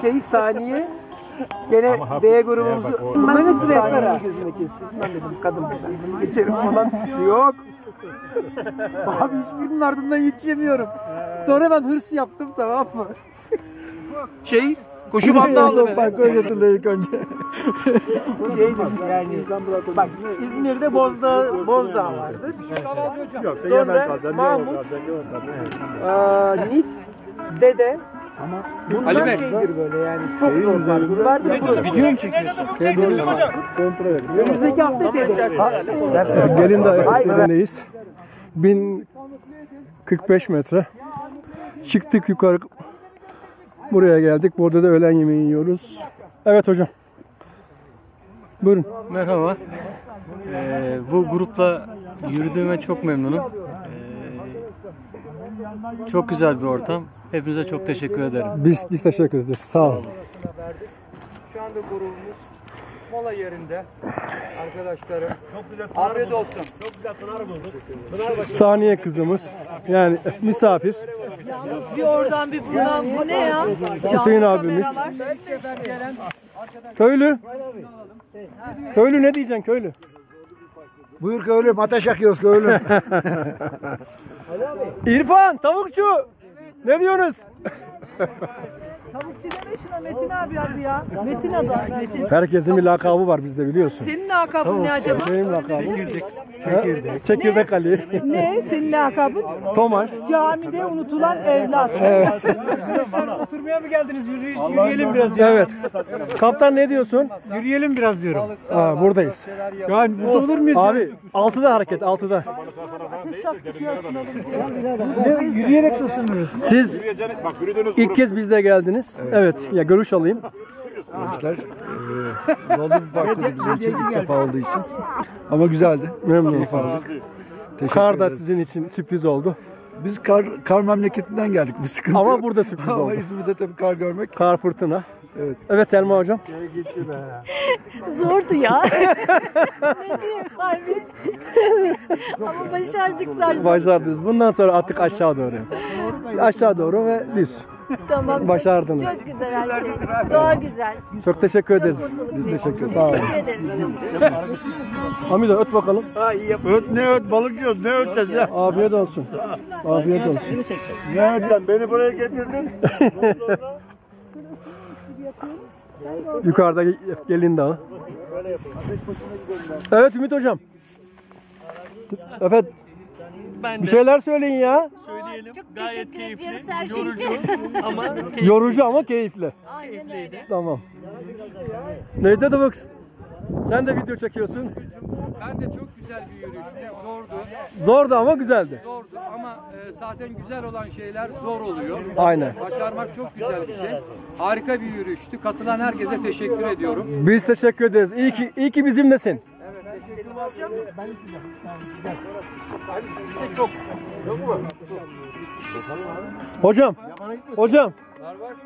şey saniye Gene B grubumuzu ben hep gözüne kestim. Ben dedim kadın ben geçerim falan. Yok. Abi hiçbirinin ardından yetişemiyorum. Sonra ben hırs yaptım tamam mı? Şey koşu bandı aldım. eve. Parka götürdü ilk önce. Şeydim yani. Bak İzmir'de Bozdağ, Bozdağ vardır. Sonra Mahmut, Nif, Dede. Bunlar şeydir böyle yani çok zor parkurlar. Video mu çekiyorsun? Önümüzdeki hafta Dede. Gelin Dağı eteklerindeyiz. 1045 metre. Çıktık yukarı. Buraya geldik. Burada da öğlen yemeği yiyoruz. Evet hocam. Buyurun. Merhaba. Ee, bu grupla yürüdüğüme çok memnunum. Ee, çok güzel bir ortam. Hepinize çok teşekkür ederim. Biz biz teşekkür ederiz. Sağ olun. Şu anda grubumuz mola yerinde. Arkadaşlarım. Çok güzel. Afiyet olsun. Saniye kızımız. Yani misafir. Bir oradan bir buradan bu ne ya? Hüseyin abimiz. Köylü. Köylü ne diyeceksin köylü? Buyur köylüm ateş yakıyoruz köylüm. İrfan tavukçu. Ne diyorsunuz? Tavukçu deme şuna Metin abi adı ya. Metin adı. Metin. Herkesin bir lakabı var bizde biliyorsun. Senin lakabın ne acaba? Benim lakabım. Çekirdek. Çekirdek Ali. Ne? Senin lakabın? Tomaş. Camide unutulan evlat. Oturmaya mı geldiniz? Yürüyelim biraz ya. Evet. Kaptan ne diyorsun? Yürüyelim biraz diyorum. Aa, buradayız. Yani burada olur muyuz? ya? Abi 6'da hareket 6'da. Ne, yürüyerek de ısınırız. Siz ilk kez bizde geldiniz. Evet. Ya görüş alayım. Gençler eee zorlu bir parkurdu bizim için ilk defa olduğu için. Ama güzeldi. Memnun. Teşekkür Kar da sizin için sürpriz oldu. Biz kar, kar memleketinden geldik bu sıkıntı Ama yok. burada sürpriz Ama oldu. İzmir'de tabii kar görmek. Kar fırtına. Evet. Evet Selma hocam. Zordu ya. ne diyeyim harbi. Ama başardık zaten. Başardınız. Bundan sonra artık aşağı doğru. Aşağı doğru ve düz. Tamam. Başardınız. Çok, çok güzel her şey. Doğa güzel. Çok teşekkür ederiz. Kurtulduk. Biz teşekkür ederiz. Teşekkür ederiz. Hamido öt bakalım. Öt ne öt balık yiyoruz ne öteceğiz ya? Afiyet olsun. Afiyet olsun. Ne öteceğim beni buraya getirdin. Yukarıda gelin dağı. Evet Ümit hocam. Evet. Ben Bir şeyler söyleyin ya. Söyleyelim. Çok Gayet teşekkür keyifli, ediyoruz her şey yorucu için. ama keyifli. Yorucu ama keyifli. Aynen öyle. Tamam. Neyde de bak. Sen de video çekiyorsun. Ben de çok güzel bir yürüyüştü. Zordu. Zordu ama güzeldi. Zordu ama e, zaten güzel olan şeyler zor oluyor. Aynen. Başarmak çok güzel bir şey. Harika bir yürüyüştü. Katılan herkese teşekkür ediyorum. Biz teşekkür ederiz. İyi ki, iyi ki bizimlesin. Hocam. Hocam.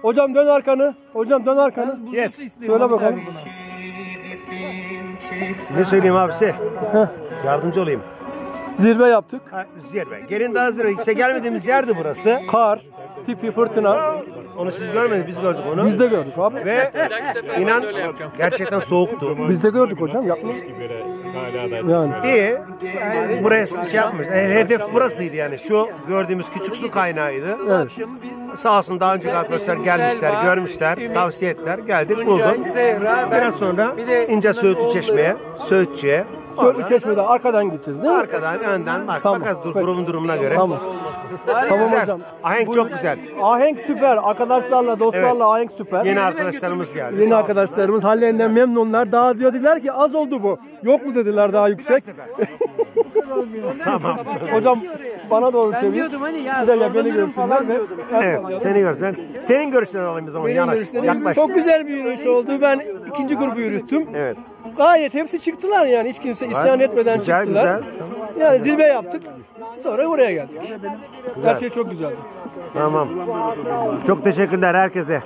Hocam dön arkanı. Hocam dön arkanı. Yes. Söyle bakalım. Ne söyleyeyim abi size? Yardımcı olayım. Zirve yaptık. Ha, zirve. Gelin daha zirve. İşte gelmediğimiz yerdi burası. Kar, tipi, fırtına. Onu siz görmediniz, biz gördük onu. Biz de gördük abi. Ve inan gerçekten soğuktu. Biz de gördük hocam. Yapmış. Yani. İyi. Yani buraya şey yapmış. E, hedef burasıydı yani. Şu gördüğümüz küçük su kaynağıydı. Evet. Akşam biz Sağ olsun daha önceki arkadaşlar gelmişler, görmüşler, tavsiye ettiler. Geldik, bulduk. Biraz sonra ince Söğütlü Çeşme'ye, Söğütçü'ye. Şöyle çeşmede arkadan gideceğiz değil mi? Arkadan, önden bak. Tamam. Bakarız dur, grubun durumuna göre. Tamam. Tamam Güzel. hocam. Ahenk çok güzel. Ahenk süper. Arkadaşlarla, dostlarla ahenk süper. Yeni arkadaşlarımız geldi. Yeni arkadaşlarımız hallerinden memnunlar. Daha diyor dediler ki az oldu bu. Yok mu dediler daha yüksek. Tamam. Hocam bana doğru Ben çevir. diyordum hani ya de ya beni zorlanırım görsünler falan ve diyordum. Evet, seni görsen. Senin görüşlerini alayım o zaman. Yanaş, yaklaş. Çok güzel bir yürüyüş oldu. Ben ikinci grubu yürüttüm. Evet. Gayet hepsi çıktılar yani. Hiç kimse isyan etmeden Güzel, çıktılar. Yani zirve yaptık. Sonra buraya geldik. Her şey çok güzeldi. Tamam. Çok teşekkürler herkese.